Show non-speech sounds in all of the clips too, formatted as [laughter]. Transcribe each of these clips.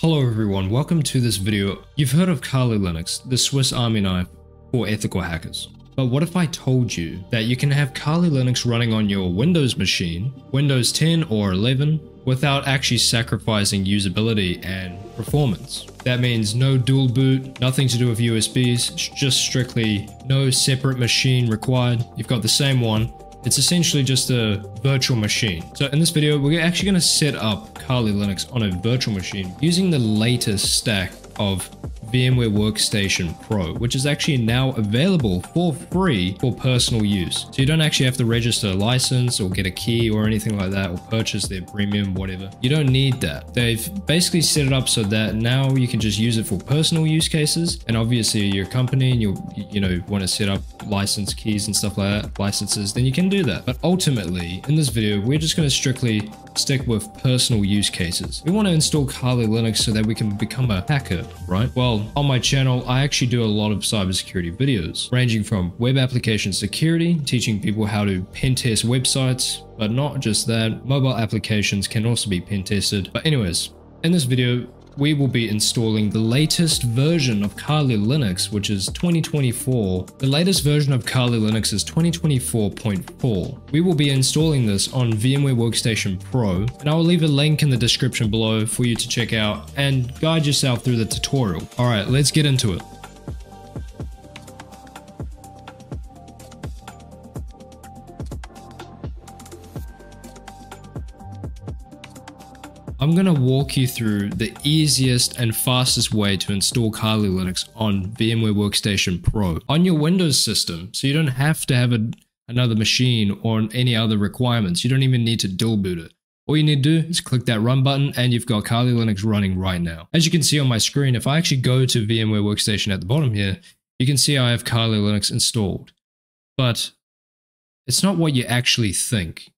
Hello everyone, welcome to this video. You've heard of Kali Linux, the Swiss army knife for ethical hackers. But what if I told you that you can have Kali Linux running on your Windows machine, Windows 10 or 11, without actually sacrificing usability and performance? That means no dual boot, nothing to do with USBs, just strictly no separate machine required. You've got the same one, it's essentially just a virtual machine. So in this video, we're actually going to set up Kali Linux on a virtual machine using the latest stack of VMware Workstation Pro, which is actually now available for free for personal use. So you don't actually have to register a license or get a key or anything like that or purchase their premium, whatever. You don't need that. They've basically set it up so that now you can just use it for personal use cases. And obviously your company and you you know, want to set up license keys and stuff like that, licenses, then you can do that. But ultimately, in this video, we're just going to strictly stick with personal use cases. We want to install Kali Linux so that we can become a hacker, right? Well, on my channel, I actually do a lot of cybersecurity videos, ranging from web application security, teaching people how to pen test websites, but not just that, mobile applications can also be pen tested. But anyways, in this video, we will be installing the latest version of Kali Linux, which is 2024. The latest version of Kali Linux is 2024.4. We will be installing this on VMware Workstation Pro, and I will leave a link in the description below for you to check out and guide yourself through the tutorial. Alright, let's get into it. I'm going to walk you through the easiest and fastest way to install Kali Linux on VMware Workstation Pro on your Windows system. So you don't have to have a, another machine or any other requirements. You don't even need to dual boot it. All you need to do is click that run button and you've got Kali Linux running right now. As you can see on my screen, if I actually go to VMware Workstation at the bottom here, you can see I have Kali Linux installed. But it's not what you actually think.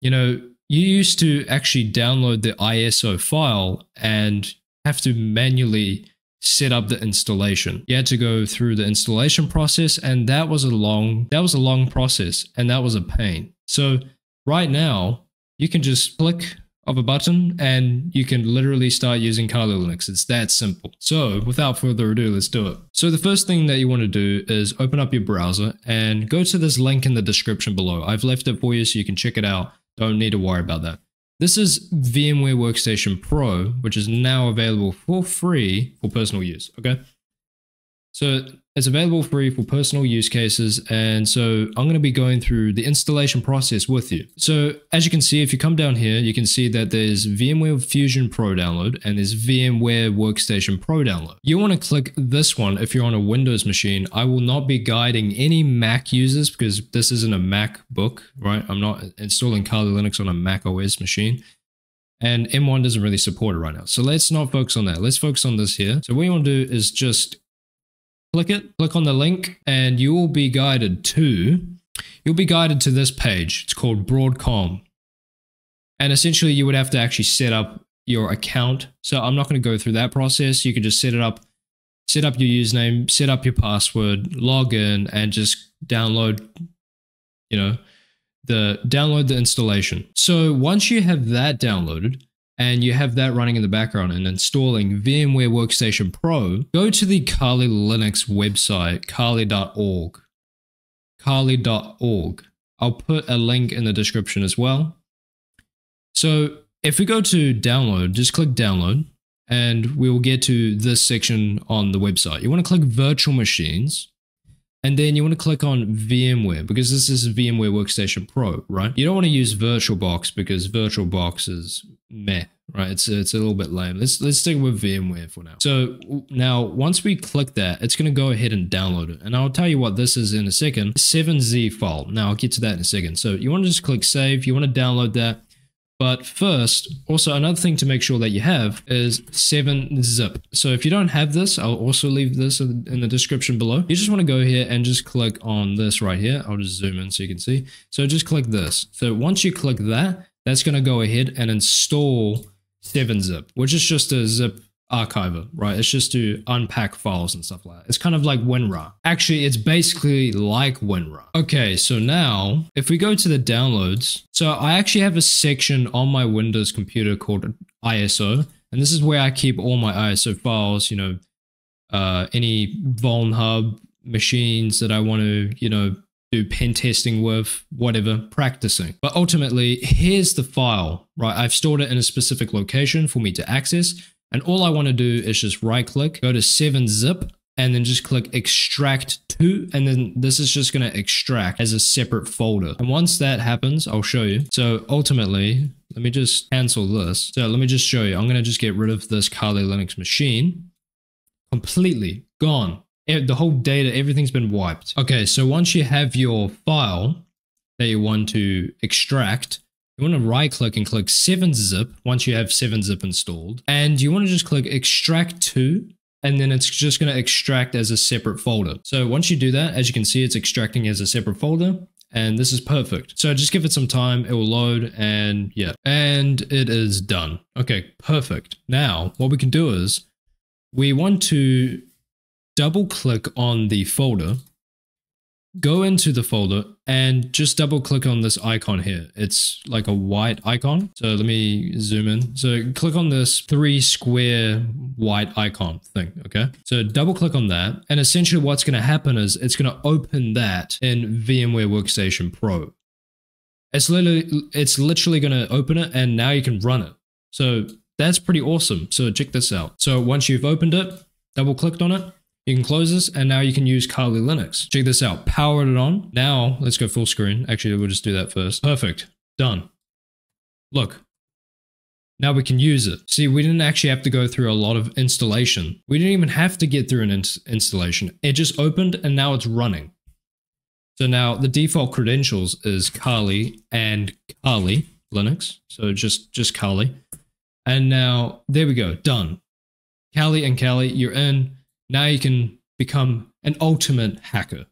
You know, you used to actually download the ISO file and have to manually set up the installation. You had to go through the installation process and that was a long that was a long process and that was a pain. So right now you can just click of a button and you can literally start using Kali Linux. It's that simple. So without further ado, let's do it. So the first thing that you want to do is open up your browser and go to this link in the description below. I've left it for you so you can check it out don't need to worry about that. This is VMware Workstation Pro, which is now available for free for personal use. Okay. So it's available free for personal use cases. And so I'm going to be going through the installation process with you. So as you can see, if you come down here, you can see that there's VMware Fusion Pro download and there's VMware Workstation Pro download. You want to click this one if you're on a Windows machine. I will not be guiding any Mac users because this isn't a MacBook, right? I'm not installing Kali Linux on a Mac OS machine and M1 doesn't really support it right now. So let's not focus on that. Let's focus on this here. So what you want to do is just click it, click on the link, and you will be guided to, you'll be guided to this page. It's called Broadcom. And essentially you would have to actually set up your account. So I'm not going to go through that process. You can just set it up, set up your username, set up your password, log in, and just download, you know, the download the installation. So once you have that downloaded, and you have that running in the background and installing VMware Workstation Pro, go to the Kali Linux website, kali.org. Kali.org. I'll put a link in the description as well. So if we go to download, just click download and we will get to this section on the website. You want to click virtual machines and then you want to click on VMware because this is VMware Workstation Pro, right? You don't want to use VirtualBox because VirtualBox is meh, right? It's it's a little bit lame. Let's let's stick with VMware for now. So now once we click that, it's going to go ahead and download it. And I'll tell you what this is in a second. 7z file. Now I'll get to that in a second. So you want to just click save. You want to download that. But first, also another thing to make sure that you have is 7-zip. So if you don't have this, I'll also leave this in the description below. You just want to go here and just click on this right here. I'll just zoom in so you can see. So just click this. So once you click that, that's going to go ahead and install 7-zip, which is just a zip archiver, right? It's just to unpack files and stuff like that. It's kind of like WinRAR. Actually, it's basically like WinRAR. Okay, so now if we go to the downloads, so I actually have a section on my Windows computer called ISO And this is where I keep all my ISO files, you know, uh, any Vuln machines that I want to, you know, do pen testing with, whatever, practicing. But ultimately, here's the file, right? I've stored it in a specific location for me to access. And all I want to do is just right click, go to 7-zip, and then just click extract to, and then this is just going to extract as a separate folder. And once that happens, I'll show you. So ultimately, let me just cancel this. So let me just show you. I'm going to just get rid of this Kali Linux machine completely gone. The whole data, everything's been wiped. Okay, so once you have your file that you want to extract, you want to right click and click 7-zip once you have 7-zip installed. And you want to just click extract to and then it's just going to extract as a separate folder. So once you do that, as you can see, it's extracting as a separate folder and this is perfect. So just give it some time, it will load and yeah, and it is done. Okay, perfect. Now what we can do is we want to double click on the folder go into the folder and just double click on this icon here. It's like a white icon. So let me zoom in. So click on this three square white icon thing. Okay. So double click on that. And essentially what's going to happen is it's going to open that in VMware Workstation Pro. It's literally, it's literally going to open it and now you can run it. So that's pretty awesome. So check this out. So once you've opened it, double clicked on it, you can close this and now you can use Kali Linux. Check this out. Powered it on. Now let's go full screen. Actually, we'll just do that first. Perfect. Done. Look. Now we can use it. See, we didn't actually have to go through a lot of installation. We didn't even have to get through an in installation. It just opened and now it's running. So now the default credentials is Kali and Kali Linux. So just, just Kali. And now there we go. Done. Kali and Kali, you're in. Now you can become an ultimate hacker.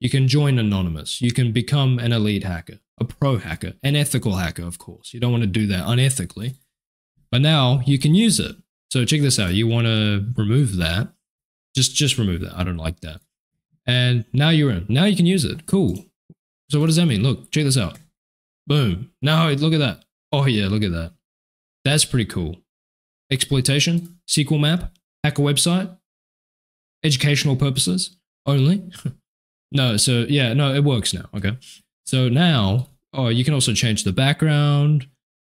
You can join Anonymous. You can become an elite hacker, a pro hacker, an ethical hacker, of course. You don't want to do that unethically. But now you can use it. So check this out. You want to remove that. Just just remove that. I don't like that. And now you're in. Now you can use it. Cool. So what does that mean? Look, check this out. Boom. Now look at that. Oh yeah, look at that. That's pretty cool. Exploitation, sqlmap, hack a website, educational purposes only. [laughs] no, so yeah, no, it works now. Okay. So now, oh, you can also change the background.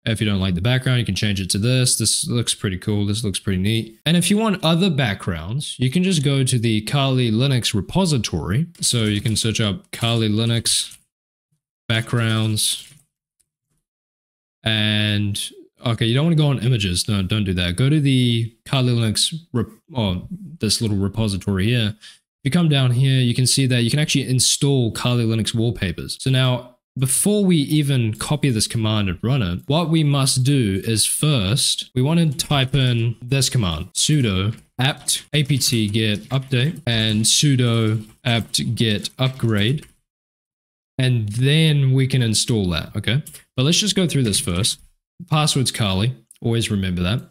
If you don't like the background, you can change it to this. This looks pretty cool. This looks pretty neat. And if you want other backgrounds, you can just go to the Kali Linux repository. So you can search up Kali Linux backgrounds. And okay, you don't want to go on images. No, don't do that. Go to the Kali Linux, oh, this little repository here. If you come down here, you can see that you can actually install Kali Linux wallpapers. So now, before we even copy this command and run it, what we must do is first, we want to type in this command, sudo apt apt get update and sudo apt get upgrade. And then we can install that, okay? But let's just go through this first. Password's Kali. Always remember that.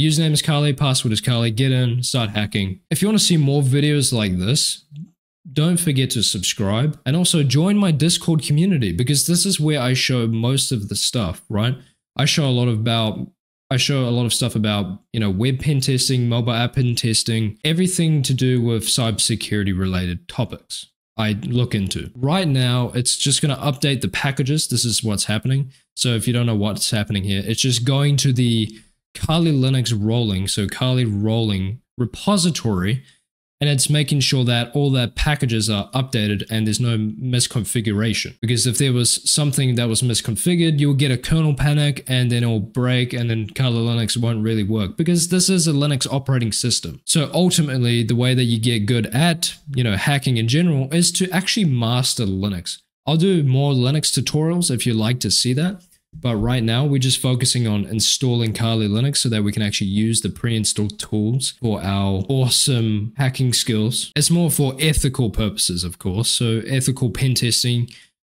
Username is Kali, password is Kali. Get in, start hacking. If you want to see more videos like this, don't forget to subscribe and also join my Discord community because this is where I show most of the stuff, right? I show a lot about I show a lot of stuff about, you know, web pen testing, mobile app pen testing, everything to do with cybersecurity related topics. I look into. Right now, it's just going to update the packages. This is what's happening. So if you don't know what's happening here, it's just going to the Kali Linux rolling, so Kali rolling repository and it's making sure that all their packages are updated and there's no misconfiguration. Because if there was something that was misconfigured, you'll get a kernel panic and then it'll break and then Kali Linux won't really work because this is a Linux operating system. So ultimately, the way that you get good at, you know, hacking in general is to actually master Linux. I'll do more Linux tutorials if you'd like to see that. But right now, we're just focusing on installing Kali Linux so that we can actually use the pre-installed tools for our awesome hacking skills. It's more for ethical purposes, of course. So ethical pen testing,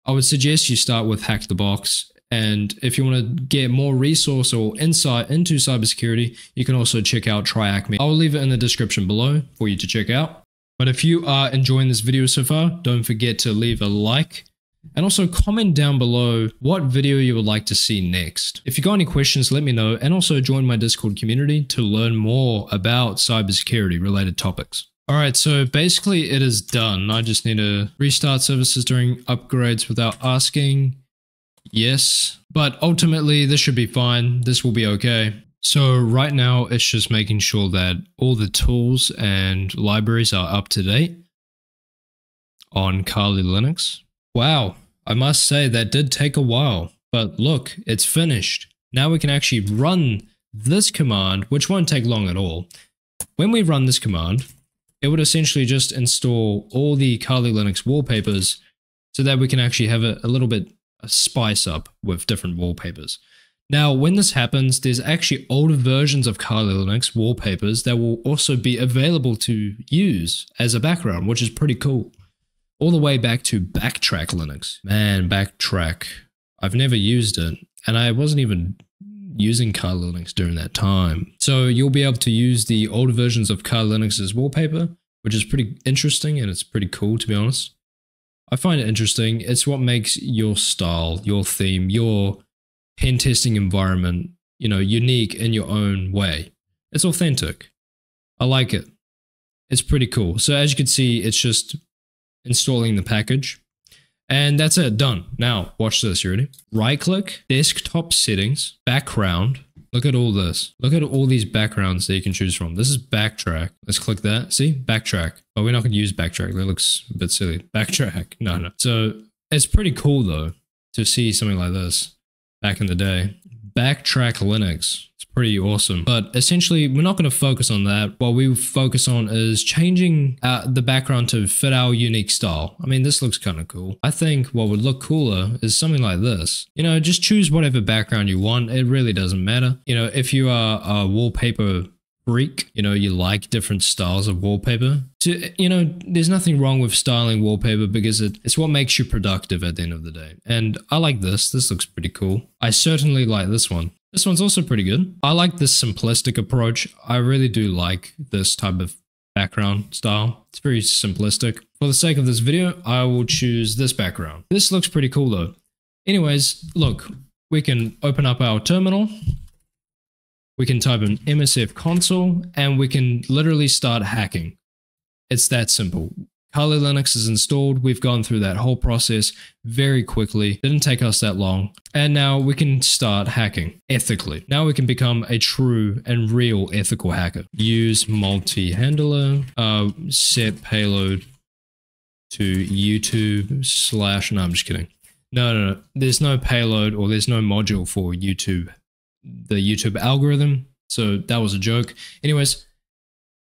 I would suggest you start with Hack the Box. And if you want to get more resource or insight into cybersecurity, you can also check out TryHackMe. I'll leave it in the description below for you to check out. But if you are enjoying this video so far, don't forget to leave a like And also comment down below what video you would like to see next. If you got any questions, let me know and also join my Discord community to learn more about cybersecurity related topics. Alright, so basically it is done. I just need to restart services during upgrades without asking. Yes, but ultimately this should be fine. This will be okay. So right now it's just making sure that all the tools and libraries are up to date on Kali Linux. Wow, I must say that did take a while, but look, it's finished. Now we can actually run this command, which won't take long at all. When we run this command, it would essentially just install all the Kali Linux wallpapers so that we can actually have a, a little bit a spice up with different wallpapers. Now, when this happens, there's actually older versions of Kali Linux wallpapers that will also be available to use as a background, which is pretty cool. All the way back to Backtrack Linux. Man, Backtrack. I've never used it, and I wasn't even using Kali Linux during that time. So you'll be able to use the older versions of Kali Linux as wallpaper, which is pretty interesting and it's pretty cool to be honest. I find it interesting. It's what makes your style, your theme, your pen testing environment, you know, unique in your own way. It's authentic. I like it. It's pretty cool. So as you can see, it's just installing the package. And that's it, done. Now, watch this, you ready? Right click, desktop settings, background. Look at all this. Look at all these backgrounds that you can choose from. This is backtrack. Let's click that. See, backtrack. But we're not going to use backtrack. That looks a bit silly. Backtrack. [laughs] No, no. So it's pretty cool though to see something like this back in the day. Backtrack Linux. It's pretty awesome. But essentially, we're not going to focus on that. What we focus on is changing uh, the background to fit our unique style. I mean, this looks kind of cool. I think what would look cooler is something like this. You know, just choose whatever background you want. It really doesn't matter. You know, if you are a wallpaper you know, you like different styles of wallpaper. To, you know, there's nothing wrong with styling wallpaper because it, it's what makes you productive at the end of the day. And I like this. This looks pretty cool. I certainly like this one. This one's also pretty good. I like this simplistic approach. I really do like this type of background style. It's very simplistic. For the sake of this video, I will choose this background. This looks pretty cool though. Anyways, look, we can open up our terminal we can type in msfconsole and we can literally start hacking. It's that simple. Kali Linux is installed. We've gone through that whole process very quickly. Didn't take us that long. And now we can start hacking ethically. Now we can become a true and real ethical hacker. Use multi-handler, uh, set payload to YouTube slash, no, I'm just kidding. No, no, no. There's no payload or there's no module for YouTube the YouTube algorithm. So that was a joke. Anyways,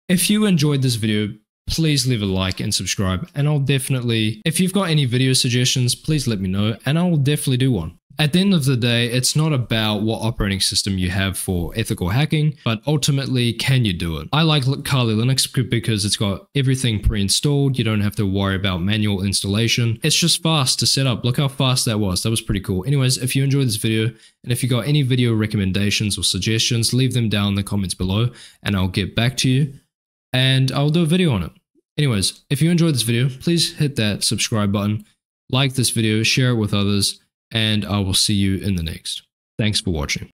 if you enjoyed this video, please leave a like and subscribe. And I'll definitely, if you've got any video suggestions, please let me know and I will definitely do one. At the end of the day, it's not about what operating system you have for ethical hacking, but ultimately, can you do it? I like Kali Linux because it's got everything pre-installed. You don't have to worry about manual installation. It's just fast to set up. Look how fast that was. That was pretty cool. Anyways, if you enjoyed this video, and if you got any video recommendations or suggestions, leave them down in the comments below, and I'll get back to you, and I'll do a video on it. Anyways, if you enjoyed this video, please hit that subscribe button, like this video, share it with others, and I will see you in the next. Thanks for watching.